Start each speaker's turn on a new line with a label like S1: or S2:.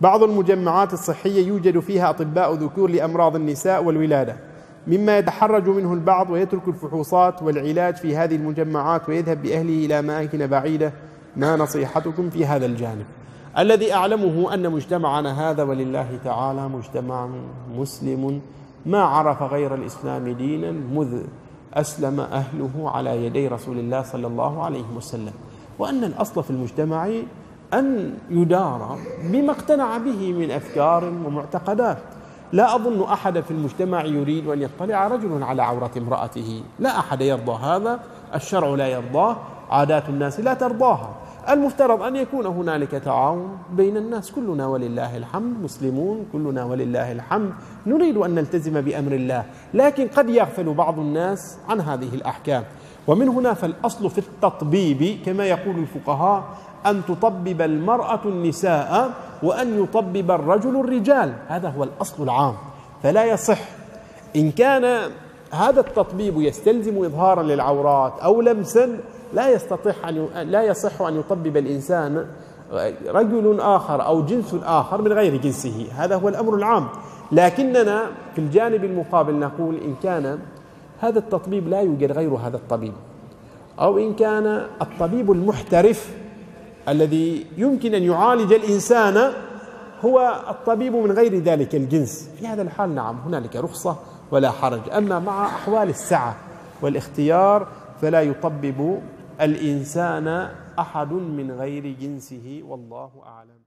S1: بعض المجمعات الصحية يوجد فيها أطباء ذكور لأمراض النساء والولادة مما يتحرج منه البعض ويترك الفحوصات والعلاج في هذه المجمعات ويذهب بأهله إلى أماكن بعيدة. ما نصيحتكم في هذا الجانب؟ الذي أعلمه أن مجتمعنا هذا ولله تعالى مجتمع مسلم ما عرف غير الإسلام دينا مذ أسلم أهله على يدي رسول الله صلى الله عليه وسلم وأن الأصل في المجتمع أن يدار بما اقتنع به من أفكار ومعتقدات. لا أظن أحد في المجتمع يريد أن يطلع رجل على عورة امرأته. لا أحد يرضى هذا. الشرع لا يرضاه. عادات الناس لا ترضاها. المفترض أن يكون هنالك تعاون بين الناس. كلنا ولله الحمد مسلمون كلنا ولله الحمد. نريد أن نلتزم بأمر الله لكن قد يغفل بعض الناس عن هذه الأحكام. ومن هنا فالأصل في التطبيب كما يقول الفقهاء أن تطبب المرأة النساء وأن يطبب الرجل الرجال. هذا هو الأصل العام. فلا يصح. إن كان هذا التطبيب يستلزم إظهارا للعورات أو لمسا لا يستطيع أن لا يصح أن يطبب الإنسان رجل آخر أو جنس آخر من غير جنسه. هذا هو الأمر العام. لكننا في الجانب المقابل نقول إن كان هذا التطبيب لا يوجد غير هذا الطبيب. أو إن كان الطبيب المحترف الذي يمكن أن يعالج الإنسان هو الطبيب من غير ذلك الجنس. في هذا الحال نعم هنالك رخصة ولا حرج. أما مع أحوال السعة والاختيار فلا يطبب الإنسان أحد من غير جنسه والله أعلم.